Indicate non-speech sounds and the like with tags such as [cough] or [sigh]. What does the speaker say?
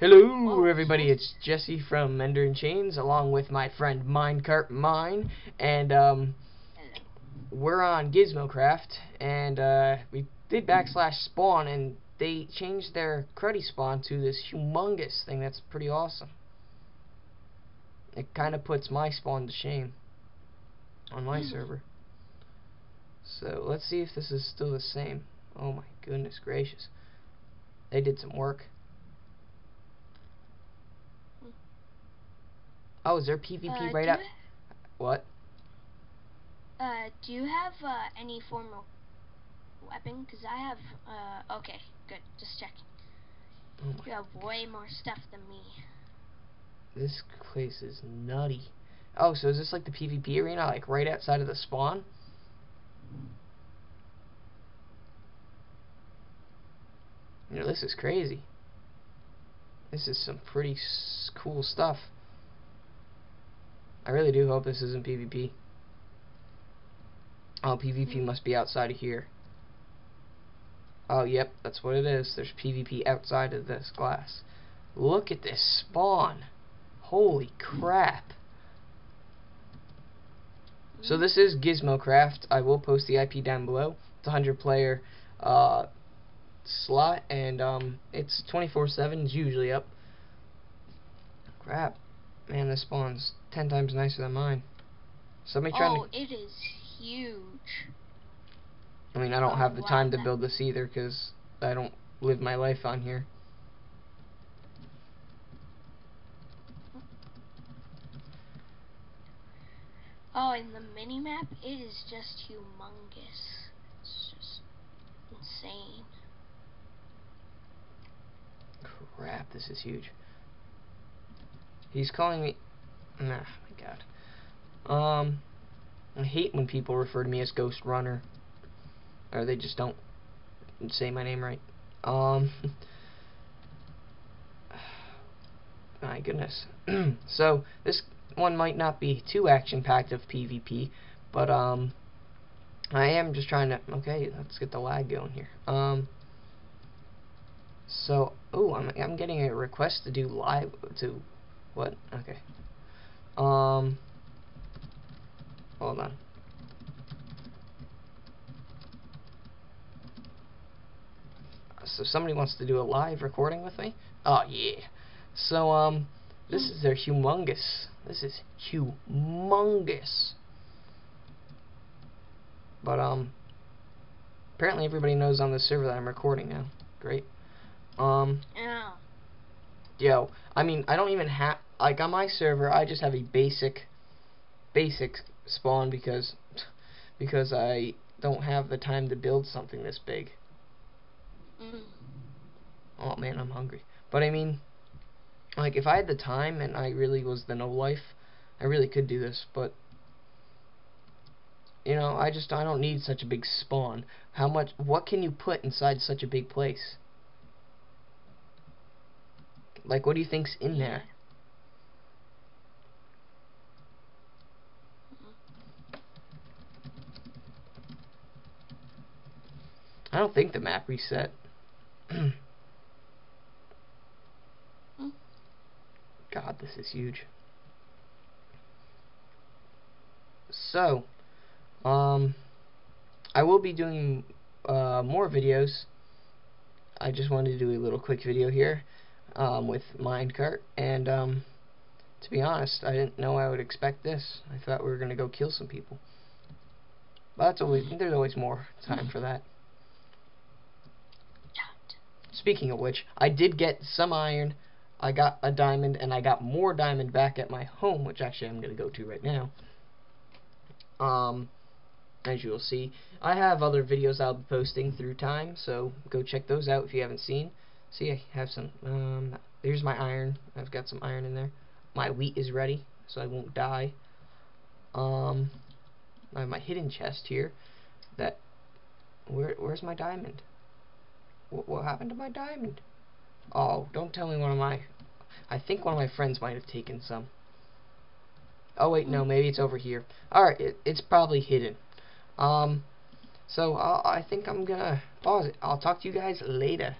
Hello, everybody. It's Jesse from Mender and Chains, along with my friend Minecart Mine, and um, we're on Gizmocraft, and uh, we did backslash spawn, and they changed their cruddy spawn to this humongous thing. That's pretty awesome. It kind of puts my spawn to shame on my server. So let's see if this is still the same. Oh my goodness gracious. They did some work. Oh, is there PvP Uh, right up? What? Uh, do you have uh, any form of weapon? Because I have. Uh, okay, good. Just checking. Oh You have way more stuff than me. this place is nutty. Oh, so is this like the PvP arena, like right outside of the spawn? You know, this is crazy. This is some pretty s cool stuff. I really do hope this isn't PvP. Oh, PvP must be outside of here. Oh, yep, that's what it is. There's PvP outside of this glass. Look at this spawn. Holy crap. So this is Gizmocraft. I will post the IP down below. It's a 100 player uh, slot, and um, it's 24/7. It's usually up. Crap, man, this spawn's 10 times nicer than mine. Somebody trying to. Oh, it is huge. I mean, I don't oh, have the wow, time to build this either because I don't live my life on here. Oh, and the mini map, it is just humongous. It's just insane. Crap, this is huge. He's calling me. Nah, my god. Um, I hate when people refer to me as Ghost Runner, or they just don't say my name right. Um, [laughs] my goodness. [clears throat] so this one might not be too action-packed of PvP, but um, I am just trying to. Okay, let's get the lag going here. Um. So, oh, I'm I'm getting a request to do live to what? Okay. Um Hold on. So somebody wants to do a live recording with me? Oh yeah. So um this is their humongous. This is humongous. But um apparently everybody knows on the server that I'm recording now. Great. Um, Yeah. Yo, I mean, I don't even have, like, on my server, I just have a basic, basic spawn because, [laughs] because I don't have the time to build something this big. Mm. Oh man, I'm hungry. But I mean, like, if I had the time and I really was the no life, I really could do this, but, you know, I just, I don't need such a big spawn. How much, what can you put inside such a big place? Like, what do you think's in there? I don't think the map reset. [clears throat] God, this is huge. So, um, I will be doing uh, more videos. I just wanted to do a little quick video here um, with Minecart, and um, to be honest, I didn't know I would expect this. I thought we were gonna go kill some people. But that's always there's always more time for that. Speaking of which, I did get some iron, I got a diamond, and I got more diamond back at my home, which actually I'm going to go to right now. Um, as you will see, I have other videos I'll be posting through time, so go check those out if you haven't seen. See, I have some, um, there's my iron, I've got some iron in there. My wheat is ready, so I won't die. Um, I have my hidden chest here, that, where, where's my diamond? What, what happened to my diamond? Oh, don't tell me one of my... I think one of my friends might have taken some. Oh, wait, no, maybe it's over here. Alright, it, it's probably hidden. Um, so I'll, I think I'm gonna pause it. I'll talk to you guys later.